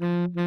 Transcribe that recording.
Mm-hmm.